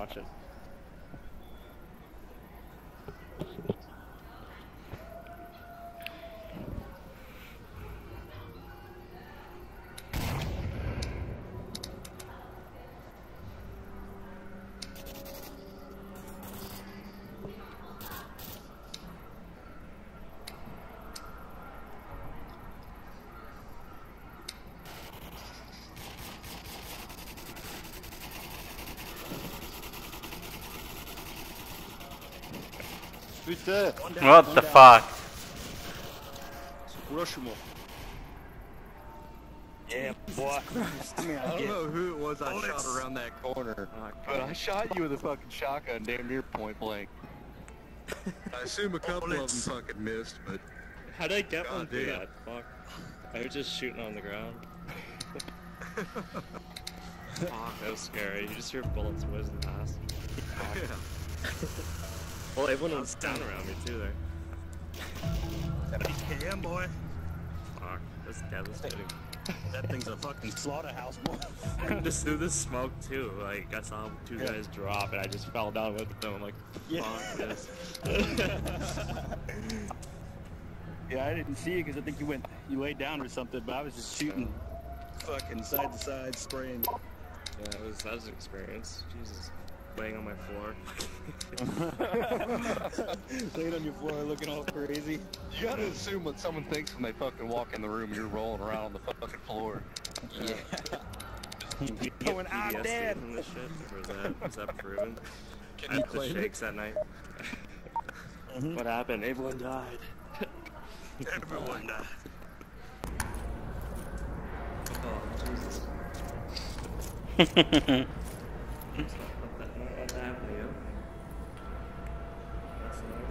watch it. Putain What the fuck? Rush moi. Yeah, boy. I don't know who it was I shot around that corner, oh, but I shot you with a fucking shotgun damn near point blank. I assume a couple of them fucking missed, but How did I get one through Goddamn. that? Fuck. I was just shooting on the ground. Fuck, that was scary. You just hear bullets whizzing past. Well, everyone was down around me too there. Damn, boy. Fuck, that's devastating. That thing's a fucking slaughterhouse, boy. And just through the smoke too. Like I saw two guys drop, and I just fell down with them. I'm like, fuck this. Yeah, I didn't see you because I think you went, you laid down or something, but I was just shooting fucking side to side, spraying. Yeah, that was that was an experience. Jesus, laying on my floor. Laying on your floor looking all crazy. you gotta assume what someone thinks when they fucking walk in the room. You're rolling around on the fucking floor. Yeah. You Going, get "I'm PTSD dead." from this shit, or is that is that proven? Can I you had the claim it? shakes that night. Mm-hmm. What happened? Everyone died. Everyone died. Oh Jesus. What the- what happened to you? Last night?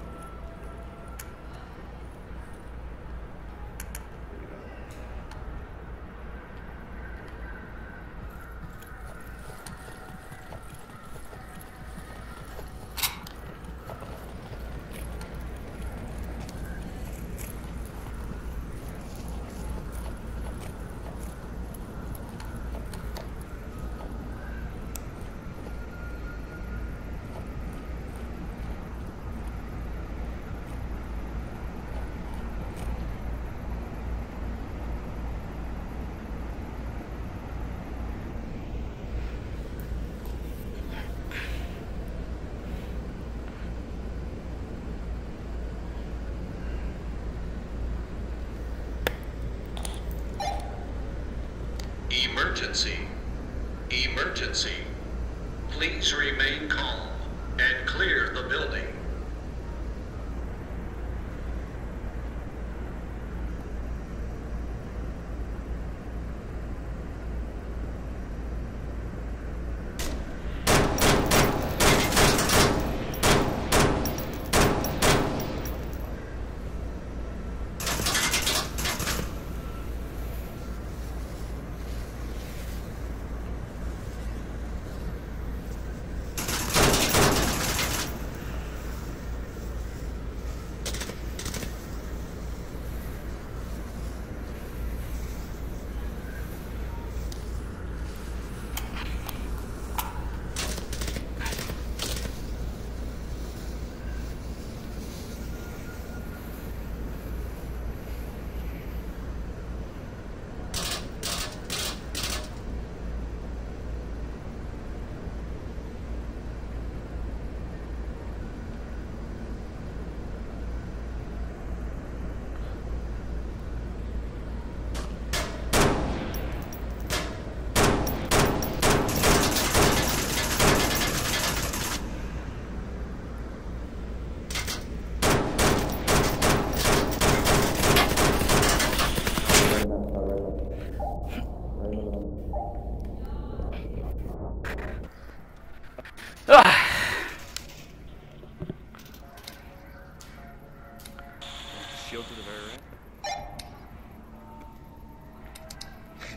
Emergency. Emergency. Please remain calm and clear the building. Shield to the very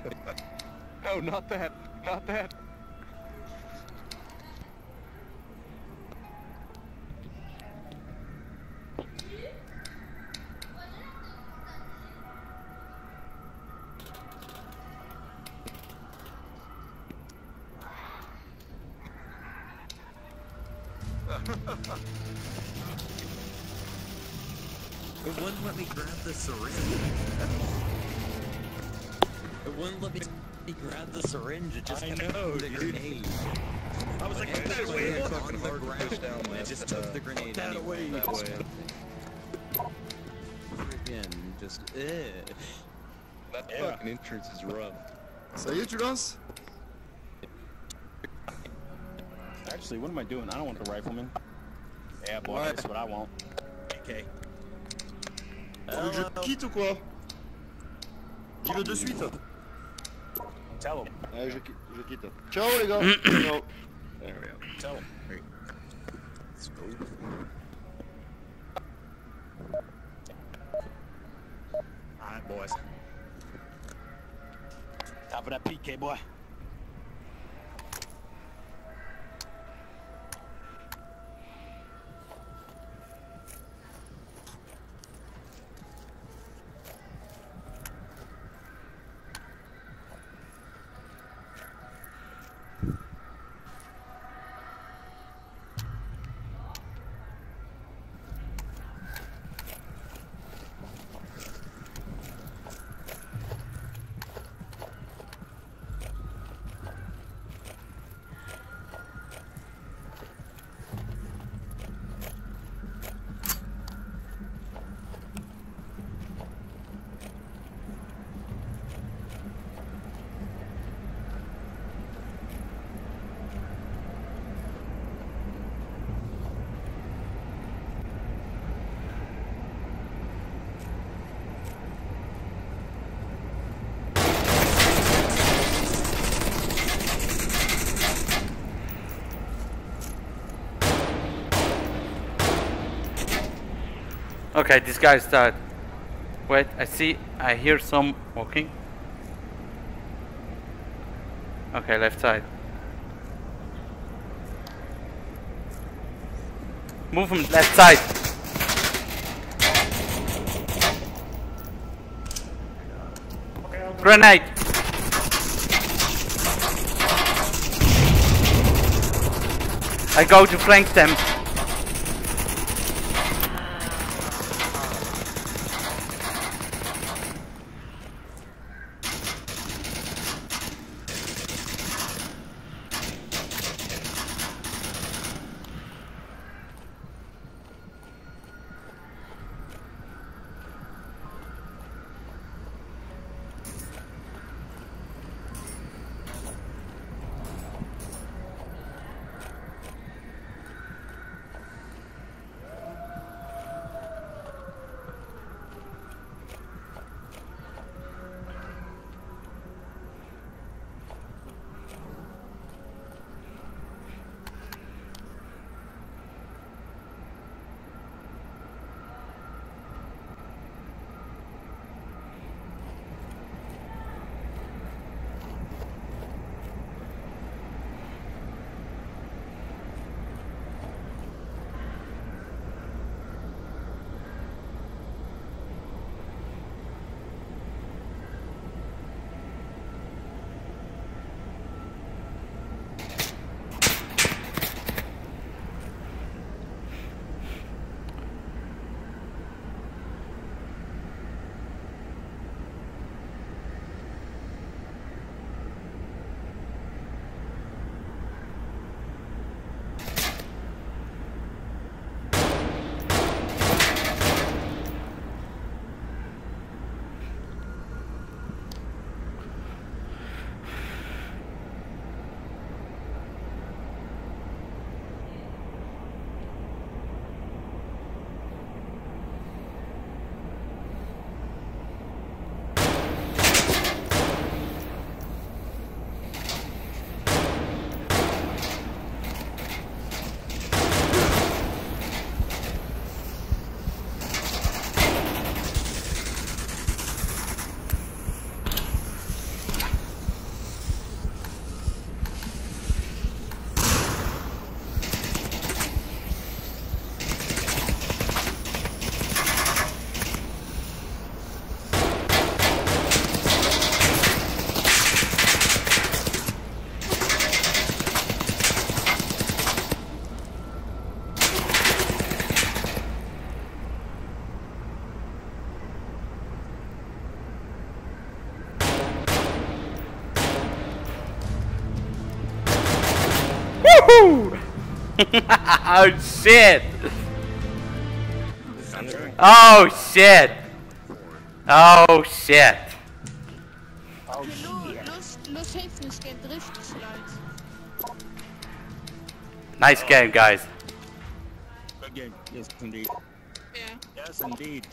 right. No, not that. Not that. It wouldn't let me grab the syringe. It wouldn't let me grab the syringe. It just I kept know, the dude. grenade. I was like, Like, that it was like fucking on the hard to ground. push down It just took the grenade that anyway. away. That way. Freaking just eh. That Yeah. fucking entrance is rough. Ça y est, Actually, what am I doing? I don't want the rifleman. Yeah, boy, Ouais. that's what I want. AK. Tu veux que je quitte ou quoi J'y vais de suite. Tell him. Allez, je, qui- je quitte. Ciao les gars. Ciao. There we go. Tell him. Let's go. Alright, boys. Top of that PK, boy. Okay, this guy's dead. Wait, I see, I hear some walking. Okay, left side. Move Movement, left side. Grenade. I go to flank them. oh shit! Oh shit! Oh shit! Oh, Hallo, los, los heeft een geen drift sluit. Nice game, guys. Good game. Yes, indeed. Ja. Yes, indeed.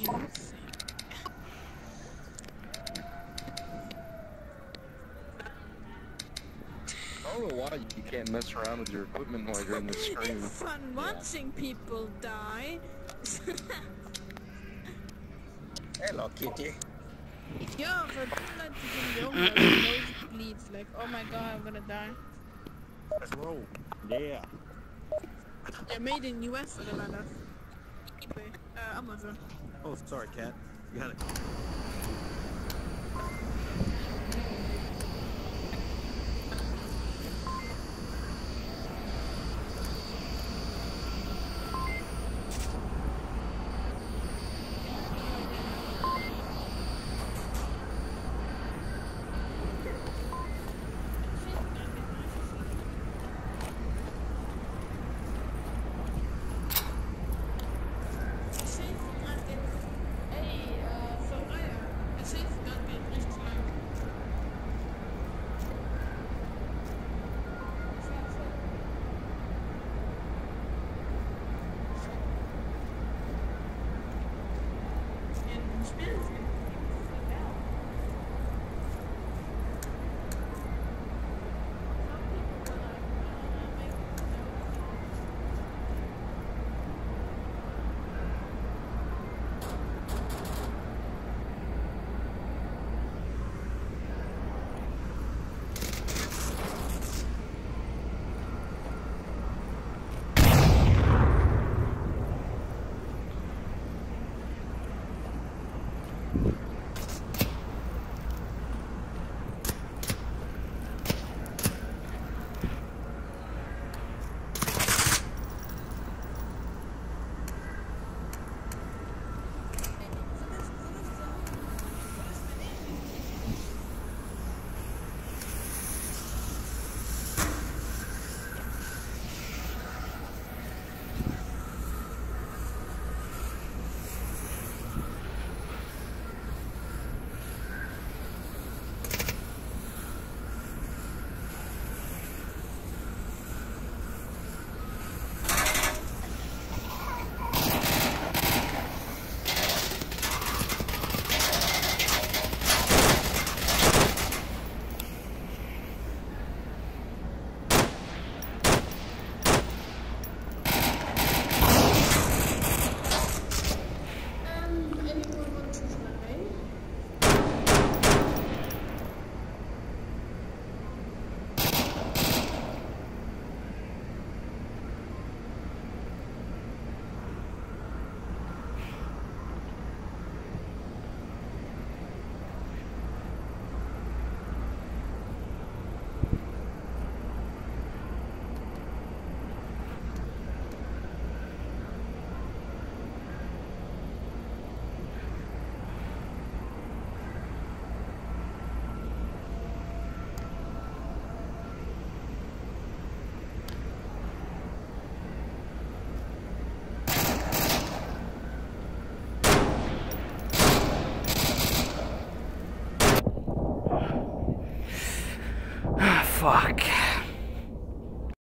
I don't know why you can't mess around with your equipment while you're in the screen. It's fun watching people die. Hello, kitty. yeah, but like the young bleeds like, oh my god, I'm gonna die. Roll. Yeah. Yeah, made in US oder war das? eBay, äh, uh, Amazon. Oh, sorry, cat. You got it. Fuck.